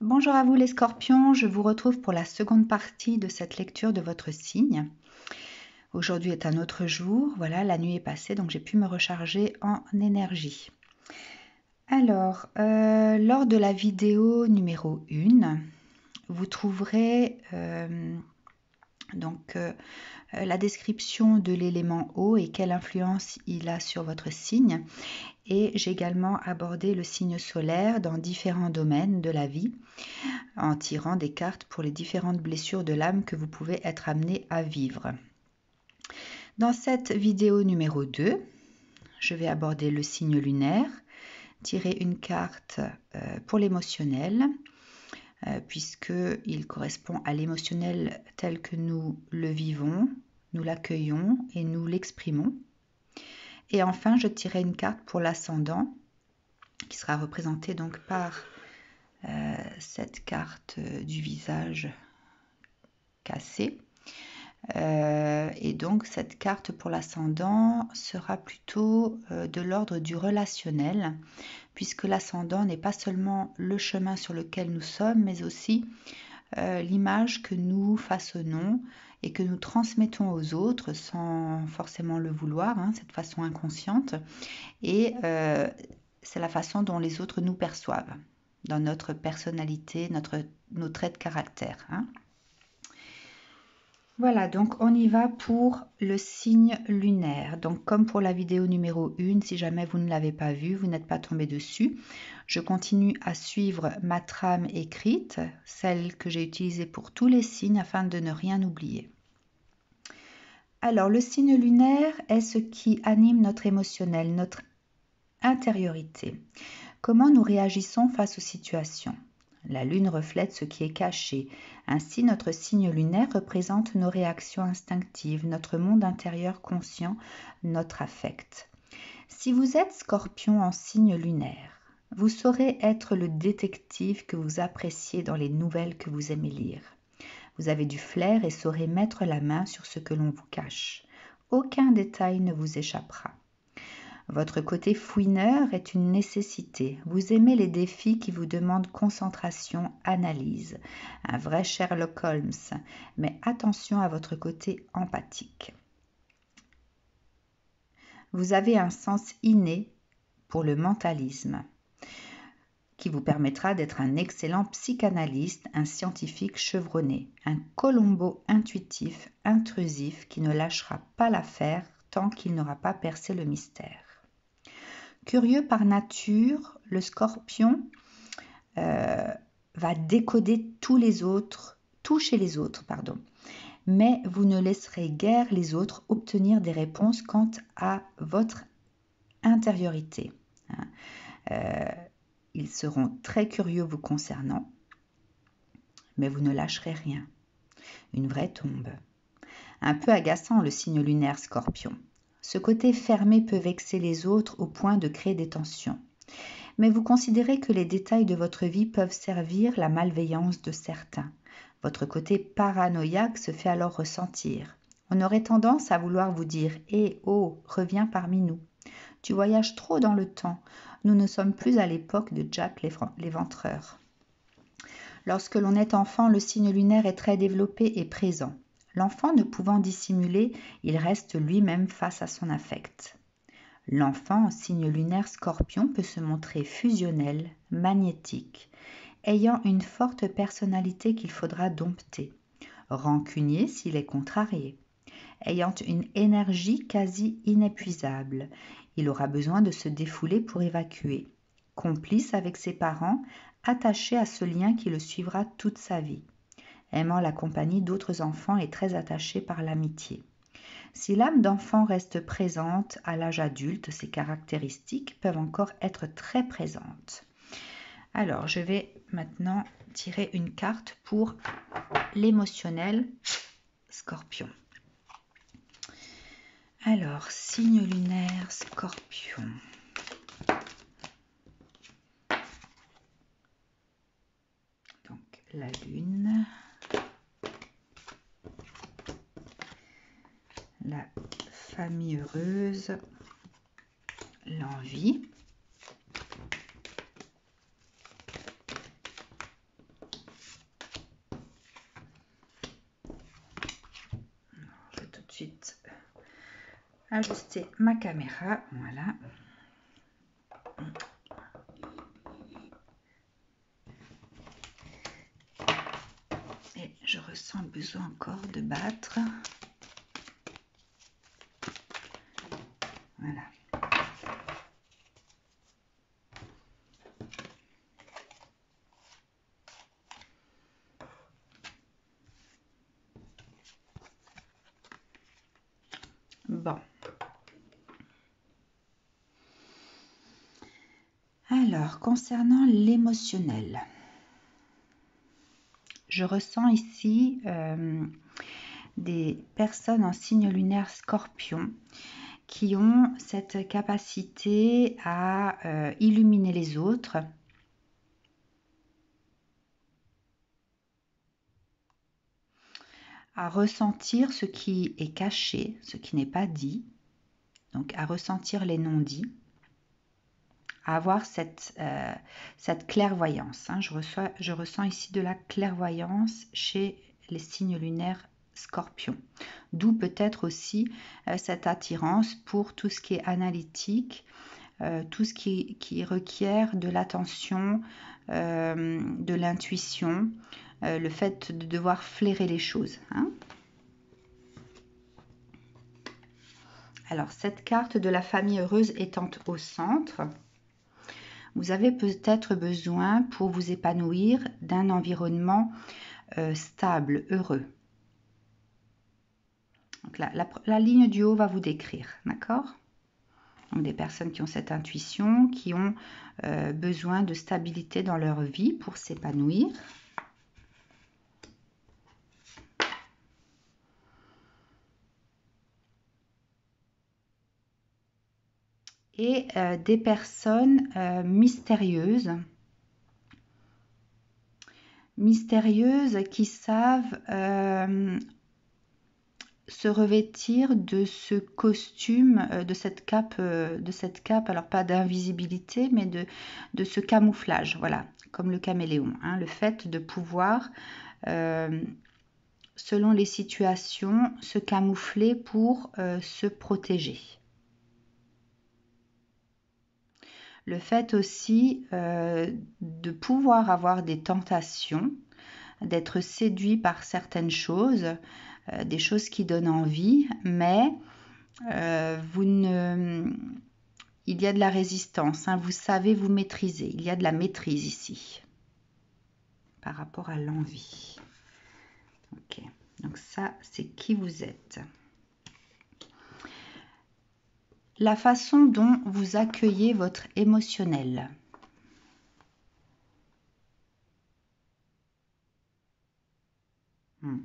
Bonjour à vous les scorpions, je vous retrouve pour la seconde partie de cette lecture de votre signe. Aujourd'hui est un autre jour, voilà, la nuit est passée, donc j'ai pu me recharger en énergie. Alors, euh, lors de la vidéo numéro 1, vous trouverez euh, donc euh, la description de l'élément eau et quelle influence il a sur votre signe et j'ai également abordé le signe solaire dans différents domaines de la vie en tirant des cartes pour les différentes blessures de l'âme que vous pouvez être amené à vivre. Dans cette vidéo numéro 2, je vais aborder le signe lunaire, tirer une carte euh, pour l'émotionnel, euh, puisqu'il correspond à l'émotionnel tel que nous le vivons, nous l'accueillons et nous l'exprimons. Et enfin, je tirerai une carte pour l'ascendant, qui sera représentée donc par euh, cette carte euh, du visage cassé. Euh, et donc cette carte pour l'ascendant sera plutôt de l'ordre du relationnel, puisque l'ascendant n'est pas seulement le chemin sur lequel nous sommes, mais aussi l'image que nous façonnons et que nous transmettons aux autres sans forcément le vouloir, hein, cette façon inconsciente. Et euh, c'est la façon dont les autres nous perçoivent dans notre personnalité, notre, nos traits de caractère. Hein. Voilà, donc on y va pour le signe lunaire. Donc comme pour la vidéo numéro 1, si jamais vous ne l'avez pas vu, vous n'êtes pas tombé dessus, je continue à suivre ma trame écrite, celle que j'ai utilisée pour tous les signes afin de ne rien oublier. Alors, le signe lunaire est ce qui anime notre émotionnel, notre intériorité. Comment nous réagissons face aux situations? La lune reflète ce qui est caché. Ainsi, notre signe lunaire représente nos réactions instinctives, notre monde intérieur conscient, notre affect. Si vous êtes scorpion en signe lunaire, vous saurez être le détective que vous appréciez dans les nouvelles que vous aimez lire. Vous avez du flair et saurez mettre la main sur ce que l'on vous cache. Aucun détail ne vous échappera. Votre côté fouineur est une nécessité. Vous aimez les défis qui vous demandent concentration, analyse. Un vrai Sherlock Holmes. Mais attention à votre côté empathique. Vous avez un sens inné pour le mentalisme qui vous permettra d'être un excellent psychanalyste, un scientifique chevronné, un colombo intuitif, intrusif, qui ne lâchera pas l'affaire tant qu'il n'aura pas percé le mystère. Curieux par nature, le scorpion euh, va décoder tous les autres, tout chez les autres, pardon. Mais vous ne laisserez guère les autres obtenir des réponses quant à votre intériorité. Hein. Euh, ils seront très curieux vous concernant, mais vous ne lâcherez rien. Une vraie tombe. Un peu agaçant le signe lunaire scorpion. Ce côté fermé peut vexer les autres au point de créer des tensions. Mais vous considérez que les détails de votre vie peuvent servir la malveillance de certains. Votre côté paranoïaque se fait alors ressentir. On aurait tendance à vouloir vous dire Eh oh, reviens parmi nous. Tu voyages trop dans le temps. Nous ne sommes plus à l'époque de Jack l'éventreur. Lorsque l'on est enfant, le signe lunaire est très développé et présent. L'enfant ne pouvant dissimuler, il reste lui-même face à son affect. L'enfant, signe lunaire scorpion, peut se montrer fusionnel, magnétique, ayant une forte personnalité qu'il faudra dompter, rancunier s'il est contrarié, ayant une énergie quasi inépuisable, il aura besoin de se défouler pour évacuer. Complice avec ses parents, attaché à ce lien qui le suivra toute sa vie. Aimant la compagnie d'autres enfants et très attaché par l'amitié. Si l'âme d'enfant reste présente à l'âge adulte, ces caractéristiques peuvent encore être très présentes. Alors, je vais maintenant tirer une carte pour l'émotionnel scorpion. Alors, signe lunaire, scorpion. Donc, la lune. la famille heureuse, l'envie. Je vais tout de suite ajuster ma caméra. Voilà. Et je ressens le besoin encore de battre. Concernant l'émotionnel, je ressens ici euh, des personnes en signe lunaire scorpion qui ont cette capacité à euh, illuminer les autres, à ressentir ce qui est caché, ce qui n'est pas dit, donc à ressentir les non-dits, à avoir cette, euh, cette clairvoyance. Hein. Je, reçois, je ressens ici de la clairvoyance chez les signes lunaires scorpion. D'où peut-être aussi euh, cette attirance pour tout ce qui est analytique, euh, tout ce qui, qui requiert de l'attention, de l'intuition, le fait de devoir flairer les choses. Hein. Alors, cette carte de la famille heureuse étant au centre, vous avez peut-être besoin pour vous épanouir d'un environnement euh, stable, heureux. Donc la, ligne du haut va vous décrire, d'accord? Donc des personnes qui ont cette intuition, qui ont euh, besoin de stabilité dans leur vie pour s'épanouir. Et euh, des personnes euh, mystérieuses, mystérieuses qui savent euh, se revêtir de ce costume, de cette cape, alors pas d'invisibilité, mais de, de, ce camouflage, voilà, comme le caméléon, hein, le fait de pouvoir, selon les situations, se camoufler pour se protéger. Le fait aussi euh, de pouvoir avoir des tentations, d'être séduit par certaines choses, euh, des choses qui donnent envie, mais euh, vous ne... il y a de la résistance, hein. vous savez vous maîtriser, il y a de la maîtrise ici par rapport à l'envie. Ok, donc ça c'est qui vous êtes la façon dont vous accueillez votre émotionnel. Hmm.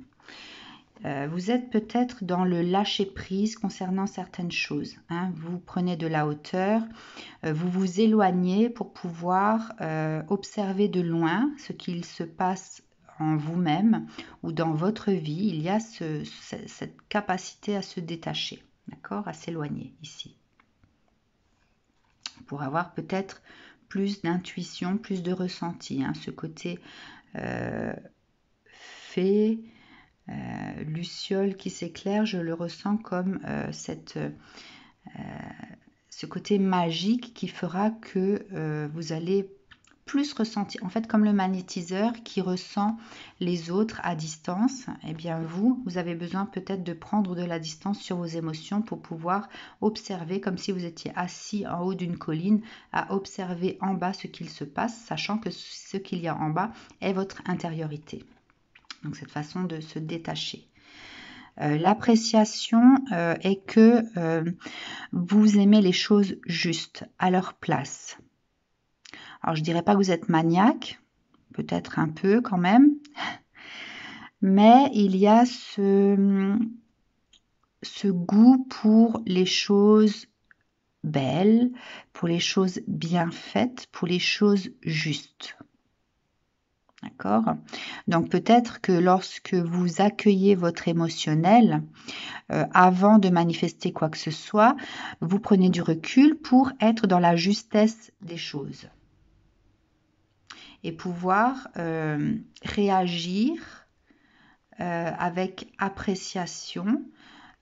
Euh, vous êtes peut-être dans le lâcher-prise concernant certaines choses. Hein. Vous prenez de la hauteur, euh, vous vous éloignez pour pouvoir euh, observer de loin ce qu'il se passe en vous-même ou dans votre vie. Il y a cette capacité à se détacher, d'accord, à s'éloigner ici pour avoir peut-être plus d'intuition, plus de ressenti. Hein. ce côté euh, fée, euh, luciole qui s'éclaire, je le ressens comme euh, ce côté magique qui fera que vous allez plus en fait comme le magnétiseur qui ressent les autres à distance, et eh bien vous, vous avez besoin peut-être de prendre de la distance sur vos émotions pour pouvoir observer comme si vous étiez assis en haut d'une colline à observer en bas ce qu'il se passe, sachant que ce qu'il y a en bas est votre intériorité. Donc cette façon de se détacher. Euh, l'appréciation euh, est que euh, vous aimez les choses justes, à leur place. Alors je dirais pas que vous êtes maniaque, peut-être un peu quand même, mais il y a ce, ce goût pour les choses belles, pour les choses bien faites, pour les choses justes. D'accord? Donc peut-être que lorsque vous accueillez votre émotionnel, euh, avant de manifester quoi que ce soit, vous prenez du recul pour être dans la justesse des choses et pouvoir euh, réagir euh, avec appréciation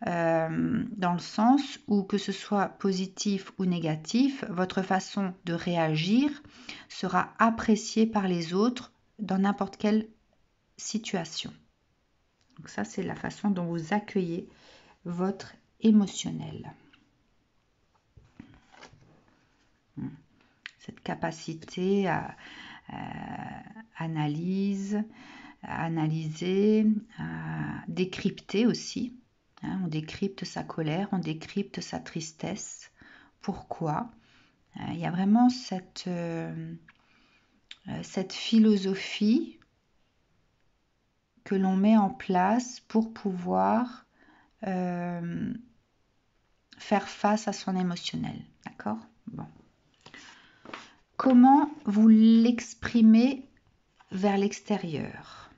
euh, dans le sens où que ce soit positif ou négatif, votre façon de réagir sera appréciée par les autres dans n'importe quelle situation. Donc ça, c'est la façon dont vous accueillez votre émotionnel. Cette capacité à, analyse, à analyser, à décrypter aussi. Hein. on décrypte sa colère, on décrypte sa tristesse. Pourquoi? Euh, Il y a vraiment euh, euh, cette philosophie que l'on met en place pour pouvoir faire face à son émotionnel. D'accord? Bon. Comment vous l'exprimez vers l'extérieur?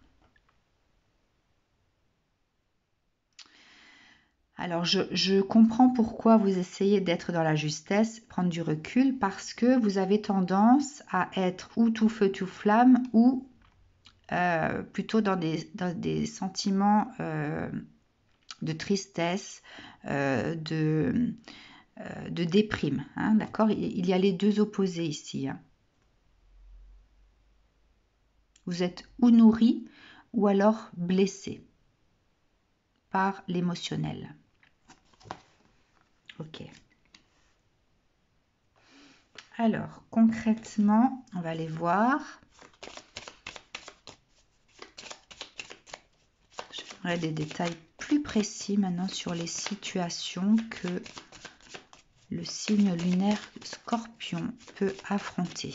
Alors, je, comprends pourquoi vous essayez d'être dans la justesse, prendre du recul, parce que vous avez tendance à être ou tout feu, tout flamme, ou euh, plutôt dans des, sentiments euh, de tristesse, euh, de, de, déprime. Hein, d'accord? Il, y a les deux opposés ici. Hein. Vous êtes ou nourri ou alors blessé par l'émotionnel. Ok. Alors, concrètement, on va aller voir. J'aimerais des détails plus précis maintenant sur les situations que le signe lunaire scorpion peut affronter.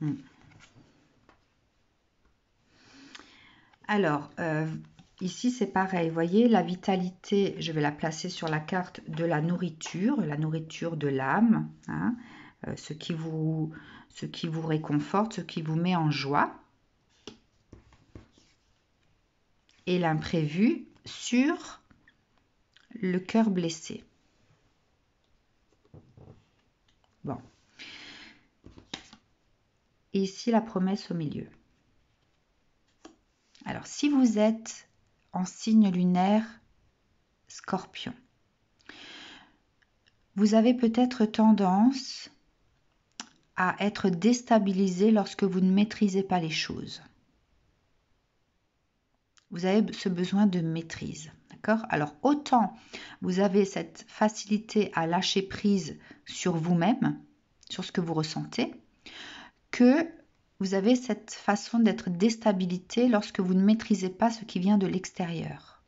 Hmm. Alors, euh, ici c'est pareil, vous voyez, la vitalité, je vais la placer sur la carte de la nourriture, la nourriture de l'âme, hein, euh, ce, qui vous, ce qui vous réconforte, ce qui vous met en joie. Et l'imprévu sur le cœur blessé. Bon et ici la promesse au milieu. Alors si vous êtes en signe lunaire scorpion, vous avez peut-être tendance à être déstabilisé lorsque vous ne maîtrisez pas les choses. Vous avez ce besoin de maîtrise. D'accord? Alors autant vous avez cette facilité à lâcher prise sur vous-même, sur ce que vous ressentez, que vous avez cette façon d'être déstabilité lorsque vous ne maîtrisez pas ce qui vient de l'extérieur.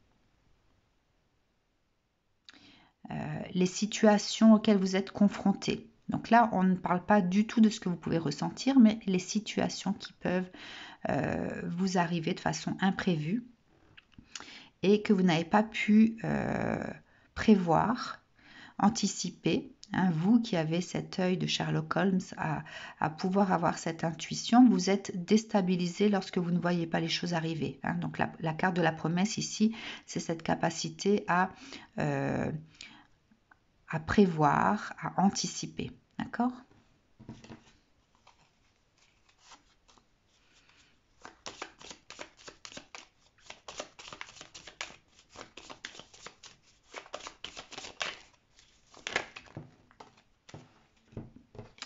Euh, les situations auxquelles vous êtes confrontés. Donc là, on ne parle pas du tout de ce que vous pouvez ressentir, mais les situations qui peuvent euh, vous arriver de façon imprévue et que vous n'avez pas pu euh, prévoir, anticiper Hein, vous qui avez cet œil de Sherlock Holmes à, pouvoir avoir cette intuition, vous êtes déstabilisé lorsque vous ne voyez pas les choses arriver. Hein. Donc la, carte de la promesse ici, c'est cette capacité à, euh, à prévoir, à anticiper. D'accord?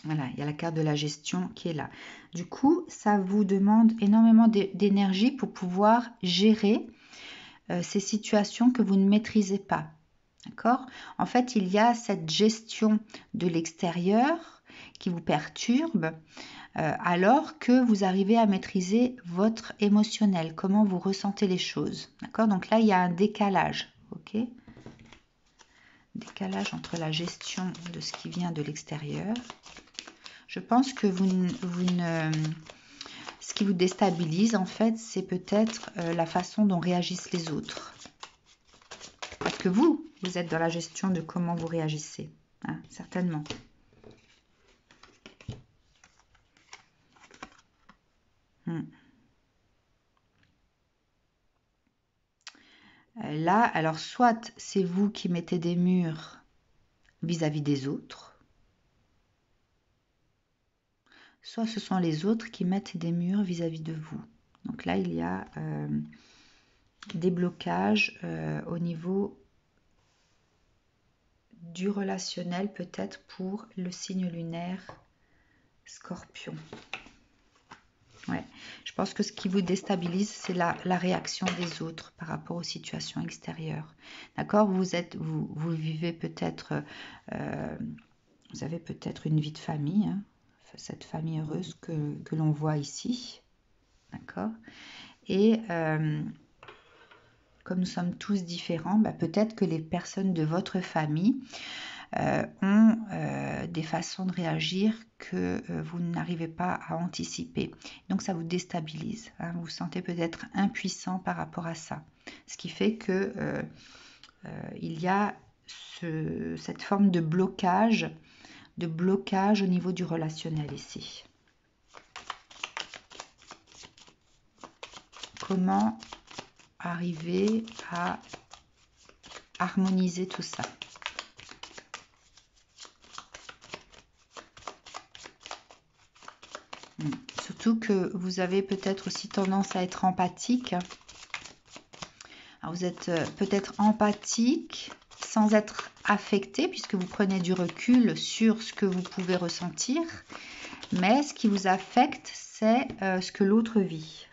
Voilà, il y a la carte de la gestion qui est là. Du coup, ça vous demande énormément d'énergie pour pouvoir gérer euh, ces situations que vous ne maîtrisez pas. En fait, il y a cette gestion de l'extérieur qui vous perturbe euh, alors que vous arrivez à maîtriser votre émotionnel, comment vous ressentez les choses. D'accord? Donc là, il y a un décalage. OK? Décalage entre la gestion de ce qui vient de l'extérieur je pense que. Ce qui vous déstabilise, en fait, c'est peut-être euh, la façon dont réagissent les autres. Que vous, vous êtes dans la gestion de comment vous réagissez, hein, certainement. Hmm. Euh, là, alors soit c'est vous qui mettez des murs vis à -vis des autres, soit ce sont les autres qui mettent des murs vis-à-vis de vous. Donc là, il y a euh, des blocages euh, au niveau du relationnel, peut-être pour le signe lunaire scorpion. Ouais. Je pense que ce qui vous déstabilise, c'est la, réaction des autres par rapport aux situations extérieures. D'accord? Vous, êtes, vous, vivez peut-être, euh, vous avez peut-être une vie de famille, hein, cette famille heureuse que, l'on voit ici. D'accord? Et euh, comme nous sommes tous différents, bah, peut-être que les personnes de votre famille euh, ont euh, des façons de réagir que euh, vous n'arrivez pas à anticiper. Donc ça vous déstabilise. Hein. Vous vous sentez peut-être impuissant par rapport à ça. Ce qui fait que il y a cette forme de blocage, de blocage au niveau du relationnel ici. Comment arriver à harmoniser tout ça Surtout que vous avez peut-être aussi tendance à être empathique. vous êtes euh, peut-être empathique sans être affecté puisque vous prenez du recul sur ce que vous pouvez ressentir. Mais ce qui vous affecte, c'est euh, ce que l'autre vit.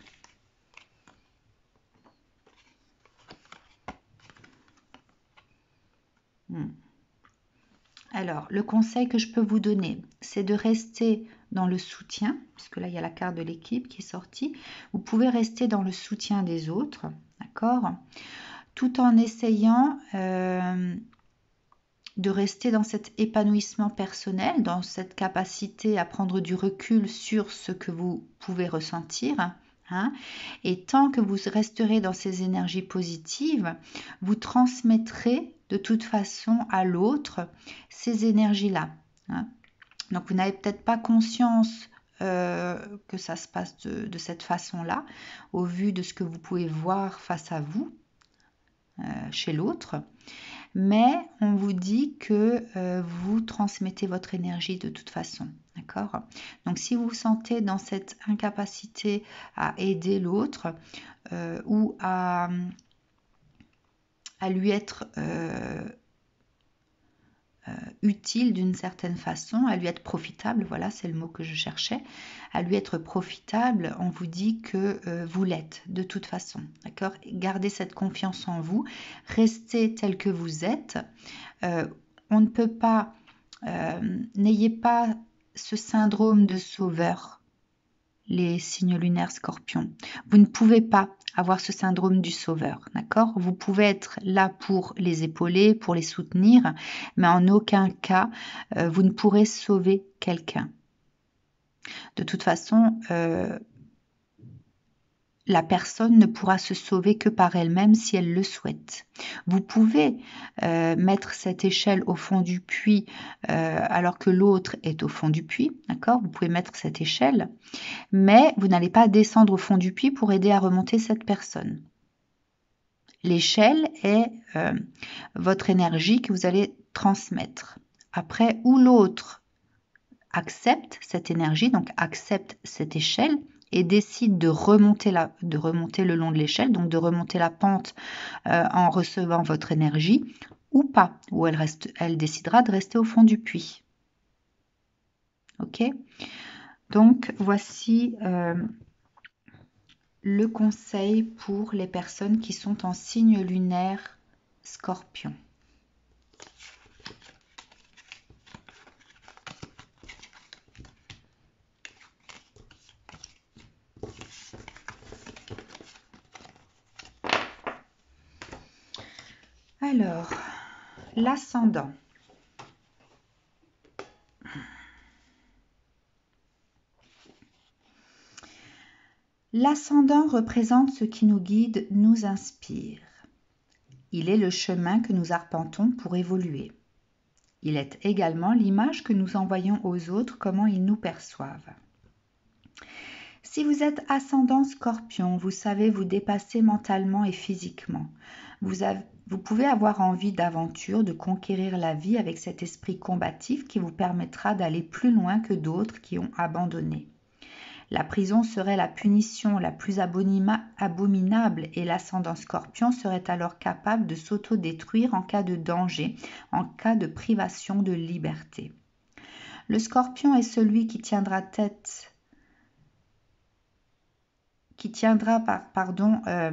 Hmm. Alors, le conseil que je peux vous donner, c'est de rester dans le soutien, puisque là il y a la carte de l'équipe qui est sortie, vous pouvez rester dans le soutien des autres, d'accord? Tout en essayant euh, de rester dans cet épanouissement personnel, dans cette capacité à prendre du recul sur ce que vous pouvez ressentir. Hein et tant que vous resterez dans ces énergies positives, vous transmettrez de toute façon à l'autre ces énergies-là. Hein donc vous n'avez peut-être pas conscience euh, que ça se passe de, cette façon-là, au vu de ce que vous pouvez voir face à vous, euh, chez l'autre. Mais on vous dit que euh, vous transmettez votre énergie de toute façon. D'accord? Donc si vous vous sentez dans cette incapacité à aider l'autre ou à, à, lui être euh, utile d'une certaine façon, à lui être profitable, voilà, c'est le mot que je cherchais, à lui être profitable, on vous dit que euh, vous l'êtes de toute façon, d'accord? Gardez cette confiance en vous, restez tel que vous êtes. Euh, on ne peut pas, n'ayez pas ce syndrome de sauveur, les signes lunaires scorpions. Vous ne pouvez pas avoir ce syndrome du sauveur, d'accord? Vous pouvez être là pour les épauler, pour les soutenir, mais en aucun cas euh, vous ne pourrez sauver quelqu'un. De toute façon, euh, la personne ne pourra se sauver que par elle-même si elle le souhaite. Vous pouvez euh, mettre cette échelle au fond du puits alors que l'autre est au fond du puits, d'accord? Vous pouvez mettre cette échelle, mais vous n'allez pas descendre au fond du puits pour aider à remonter cette personne. L'échelle est euh, votre énergie que vous allez transmettre. Après, où l'autre accepte cette énergie, donc accepte cette échelle et décide de remonter, le long de l'échelle, donc de remonter la pente euh, en recevant votre énergie, ou pas, ou elle décidera de rester au fond du puits. Ok? Donc voici euh, le conseil pour les personnes qui sont en signe lunaire scorpion. Alors, l'ascendant. L'ascendant représente ce qui nous guide, nous inspire. Il est le chemin que nous arpentons pour évoluer. Il est également l'image que nous envoyons aux autres, comment ils nous perçoivent. Si vous êtes ascendant scorpion, vous savez vous dépasser mentalement et physiquement. Vous, pouvez avoir envie d'aventure, de conquérir la vie avec cet esprit combatif qui vous permettra d'aller plus loin que d'autres qui ont abandonné. La prison serait la punition la plus abominable et l'ascendant scorpion serait alors capable de s'autodétruire en cas de danger, en cas de privation de liberté. Le scorpion est celui qui tiendra tête qui tiendra par, pardon, euh,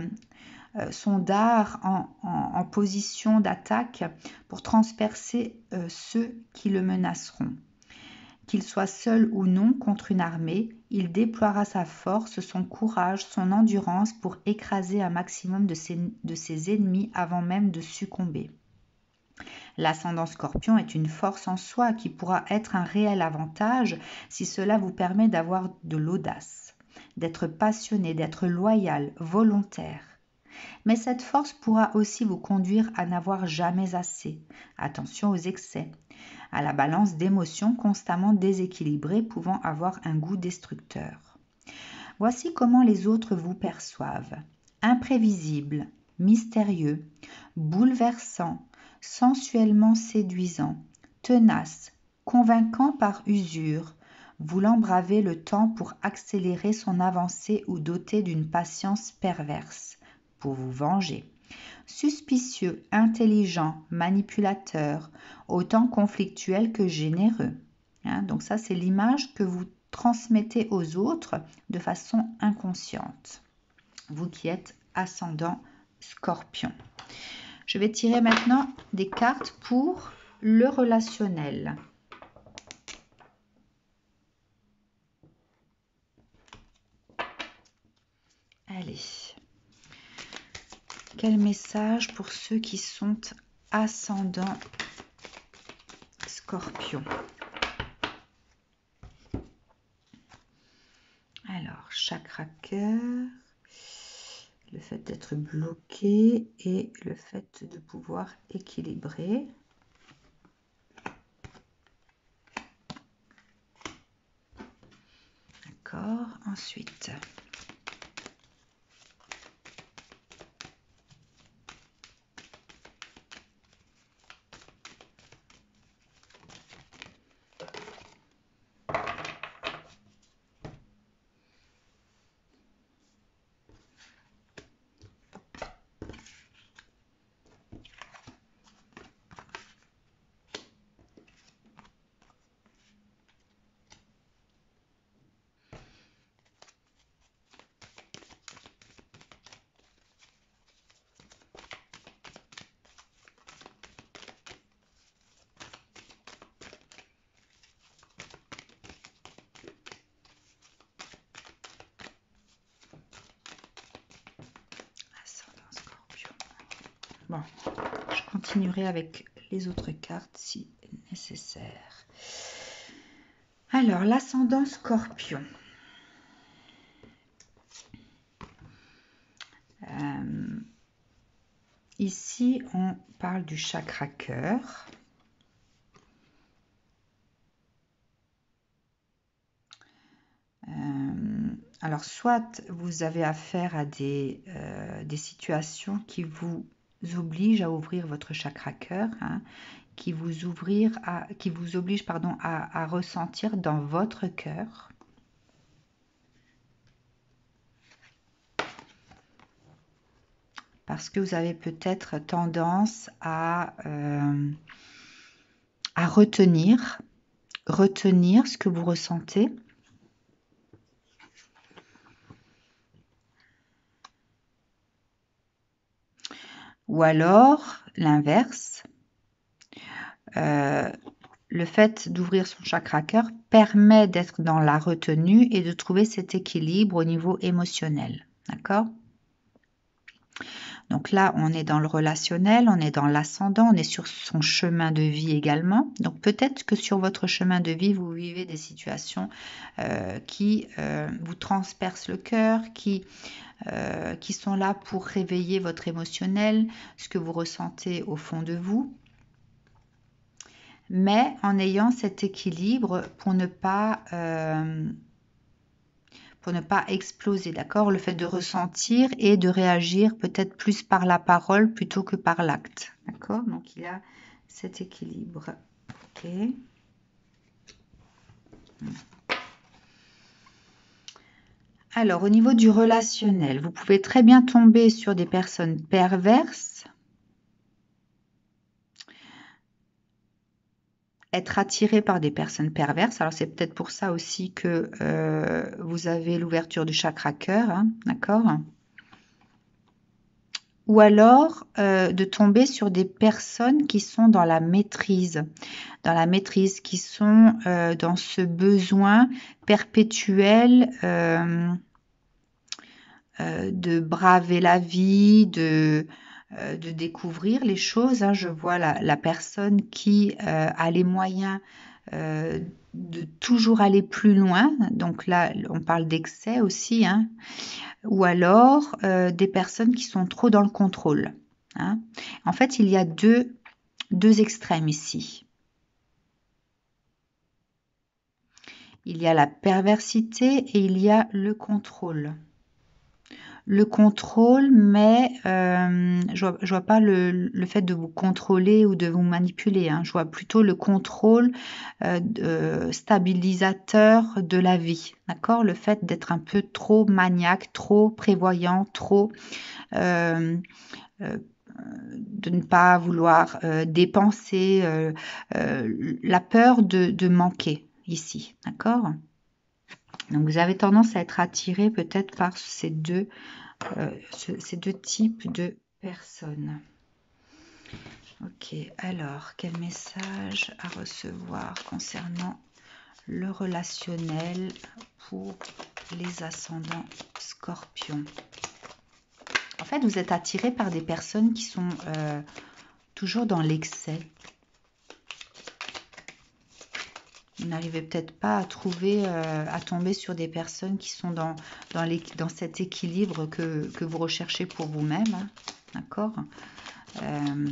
son dard en, position d'attaque pour transpercer euh, ceux qui le menaceront. Qu'il soit seul ou non contre une armée, il déploiera sa force, son courage, son endurance pour écraser un maximum de ses ennemis avant même de succomber. L'ascendant scorpion est une force en soi qui pourra être un réel avantage si cela vous permet d'avoir de l'audace, d'être passionné, d'être loyal, volontaire. Mais cette force pourra aussi vous conduire à n'avoir jamais assez. Attention aux excès, à la balance d'émotions constamment déséquilibrées pouvant avoir un goût destructeur. Voici comment les autres vous perçoivent. Imprévisible, mystérieux, bouleversant, sensuellement séduisant, tenace, convaincant par usure, voulant braver le temps pour accélérer son avancée ou doté d'une patience perverse, pour vous venger. Suspicieux, intelligent, manipulateur, autant conflictuel que généreux. Hein, donc ça, c'est l'image que vous transmettez aux autres de façon inconsciente. Vous qui êtes ascendant scorpion. Je vais tirer maintenant des cartes pour le relationnel. Allez. Quel message pour ceux qui sont ascendants scorpion Alors, chakra cœur, le fait d'être bloqué et le fait de pouvoir équilibrer. D'accord, ensuite. Je continuerai avec les autres cartes si nécessaire. Alors, l'ascendant scorpion. Euh, ici, on parle du chakra cœur. Euh, alors, soit vous avez affaire à des, euh, des situations qui vous oblige à ouvrir votre chakra cœur, hein, qui vous ouvrir à, qui vous oblige pardon à, ressentir dans votre cœur. Parce que vous avez peut-être tendance à, euh, à retenir, retenir ce que vous ressentez Ou alors, l'inverse, euh, le fait d'ouvrir son chakra cœur permet d'être dans la retenue et de trouver cet équilibre au niveau émotionnel. D'accord? Donc là, on est dans le relationnel, on est dans l'ascendant, on est sur son chemin de vie également. Donc peut-être que sur votre chemin de vie, vous vivez des situations euh, qui euh, vous transpercent le cœur, qui euh, qui sont là pour réveiller votre émotionnel, ce que vous ressentez au fond de vous, mais en ayant cet équilibre pour ne pas, pour ne pas exploser, d'accord? Le fait de ressentir et de réagir peut-être plus par la parole plutôt que par l'acte, d'accord? Donc il y a cet équilibre. Ok. Alors, au niveau du relationnel, vous pouvez très bien tomber sur des personnes perverses, être attiré par des personnes perverses. Alors, c'est peut-être pour ça aussi que euh, vous avez l'ouverture du chakra cœur, hein, d'accord? Ou alors euh, de tomber sur des personnes qui sont dans la maîtrise, dans la maîtrise, qui sont euh, dans ce besoin perpétuel euh, de braver la vie, de, euh, de découvrir les choses. Hein. Je vois la, personne qui euh, a les moyens de toujours aller plus loin. Donc là, on parle d'excès aussi. Hein. Ou alors des personnes qui sont trop dans le contrôle. Hein. En fait, il y a deux, deux extrêmes ici. Il y a la perversité et il y a le contrôle le contrôle, mais euh, je vois, vois pas le, fait de vous contrôler ou de vous manipuler. Hein. Je vois plutôt le contrôle euh, euh, stabilisateur de la vie. D'accord? Le fait d'être un peu trop maniaque, trop prévoyant, trop de ne pas vouloir dépenser, la peur de manquer ici. D'accord? Donc vous avez tendance à être attiré peut-être par ces deux, euh, ces deux types de personnes. Ok, alors quel message à recevoir concernant le relationnel pour les ascendants scorpions? En fait, vous êtes attiré par des personnes qui sont euh, toujours dans l'excès, vous n'arrivez peut-être pas à trouver, euh, à tomber sur des personnes qui sont dans, dans cet équilibre que, vous recherchez pour vous-même. Hein. D'accord? Euh,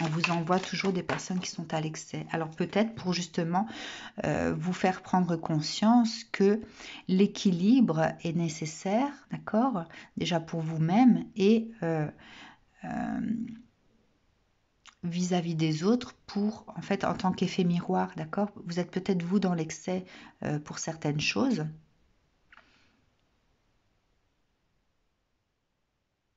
On vous envoie toujours des personnes qui sont à l'excès. Alors peut-être pour justement euh, vous faire prendre conscience que l'équilibre est nécessaire, d'accord? Déjà pour vous-même et vis-à-vis des autres pour, en fait, en tant qu'effet miroir, d'accord? Vous êtes peut-être vous dans l'excès euh, pour certaines choses.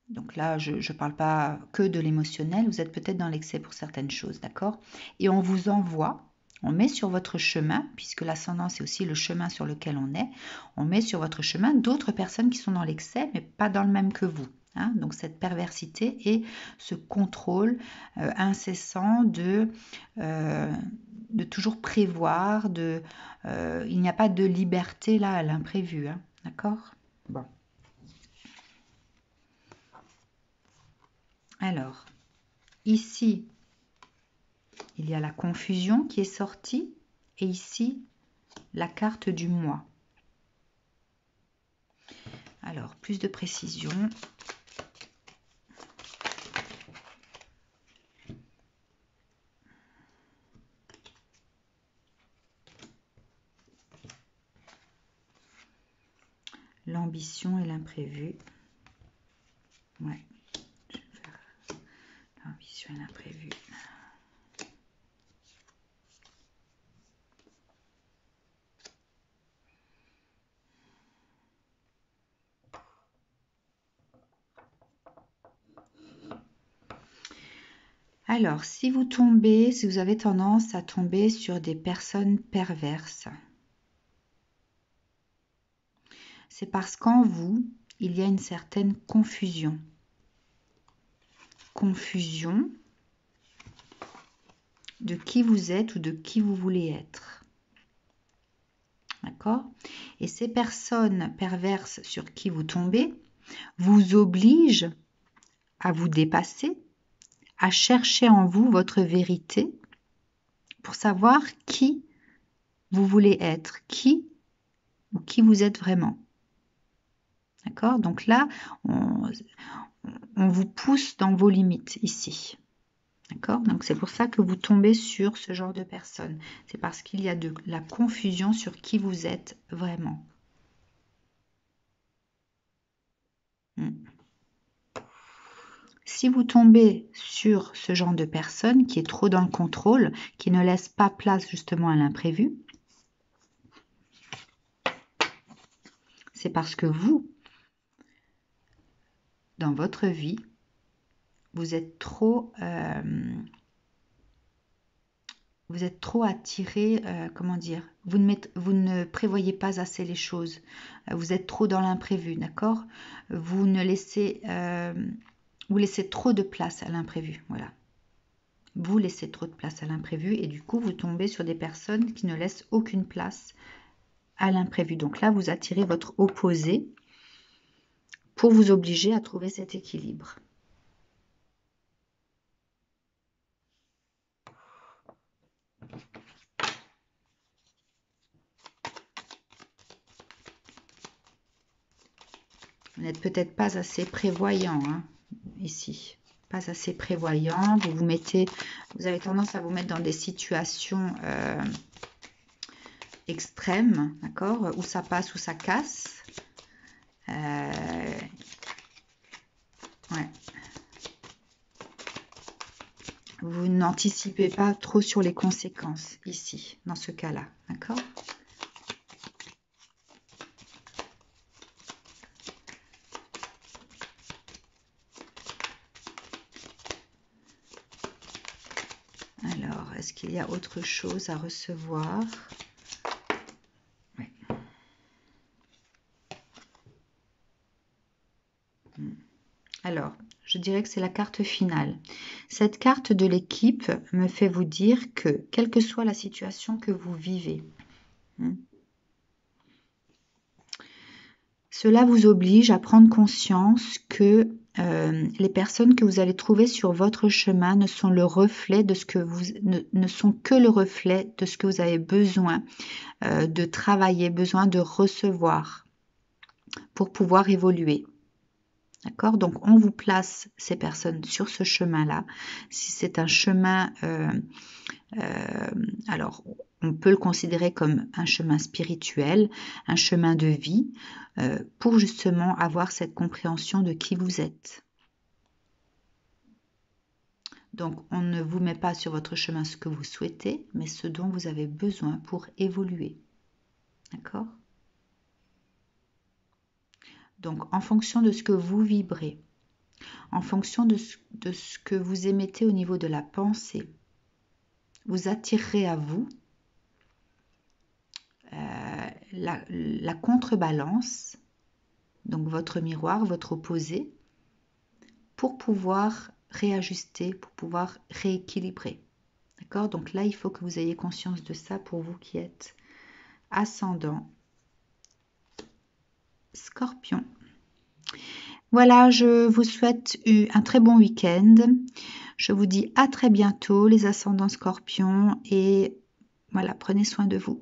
Donc là, je ne parle pas que de l'émotionnel, vous êtes peut-être dans l'excès pour certaines choses, d'accord? Et on vous envoie, on met sur votre chemin, puisque l'ascendant c'est aussi le chemin sur lequel on est, on met sur votre chemin d'autres personnes qui sont dans l'excès, mais pas dans le même que vous. Hein, donc cette perversité et ce contrôle euh, incessant de, euh, de toujours prévoir, de, euh, il n'y a pas de liberté là à l'imprévu. Hein, d'accord? Bon. Alors, ici, il y a la confusion qui est sortie et ici, la carte du mois. Alors, plus de précision. L'ambition et l'imprévu. Ouais, l'ambition et l'imprévu. Alors, si vous tombez, si vous avez tendance à tomber sur des personnes perverses, c'est parce qu'en vous, il y a une certaine confusion. Confusion de qui vous êtes ou de qui vous voulez être. D'accord? Et ces personnes perverses sur qui vous tombez vous obligent à vous dépasser, à chercher en vous votre vérité pour savoir qui vous voulez être, qui ou qui vous êtes vraiment. D'accord? Donc là, on, vous pousse dans vos limites ici. D'accord? Donc c'est pour ça que vous tombez sur ce genre de personnes. C'est parce qu'il y a de la confusion sur qui vous êtes vraiment. Hmm. Si vous tombez sur ce genre de personne qui est trop dans le contrôle, qui ne laisse pas place justement à l'imprévu, c'est parce que vous, dans votre vie, vous êtes trop, euh, vous êtes trop attiré, euh, comment dire, vous ne, prévoyez pas assez les choses, euh, vous êtes trop dans l'imprévu, d'accord? Vous ne laissez, vous laissez trop de place à l'imprévu, voilà. Vous laissez trop de place à l'imprévu et du coup vous tombez sur des personnes qui ne laissent aucune place à l'imprévu. Donc là, vous attirez votre opposé pour vous obliger à trouver cet équilibre. Vous n'êtes peut-être pas assez prévoyant hein, ici. Pas assez prévoyant. Vous vous mettez, vous avez tendance à vous mettre dans des situations euh, extrême, d'accord Où ça passe, où ça casse. Euh. Vous n'anticipez pas trop sur les conséquences ici, dans ce cas-là, d'accord? Alors, est-ce qu'il y a autre chose à recevoir Alors, je dirais que c'est la carte finale. Cette carte de l'équipe me fait vous dire que, quelle que soit la situation que vous vivez, hmm, cela vous oblige à prendre conscience que euh, les personnes que vous allez trouver sur votre chemin ne sont le reflet de ce que vous ne, sont que le reflet de ce que vous avez besoin euh, de travailler, besoin de recevoir pour pouvoir évoluer. D'accord? Donc, on vous place ces personnes sur ce chemin-là. Si c'est un chemin, euh, euh, alors on peut le considérer comme un chemin spirituel, un chemin de vie, euh, pour justement avoir cette compréhension de qui vous êtes. Donc, on ne vous met pas sur votre chemin ce que vous souhaitez, mais ce dont vous avez besoin pour évoluer. D'accord? Donc, en fonction de ce que vous vibrez, en fonction de ce, que vous émettez au niveau de la pensée, vous attirerez à vous euh, la, la contrebalance, donc votre miroir, votre opposé, pour pouvoir réajuster, pour pouvoir rééquilibrer. D'accord? Donc là, il faut que vous ayez conscience de ça pour vous qui êtes ascendant Scorpion. Voilà, je vous souhaite un très bon week-end. Je vous dis à très bientôt les ascendants Scorpions et voilà, prenez soin de vous.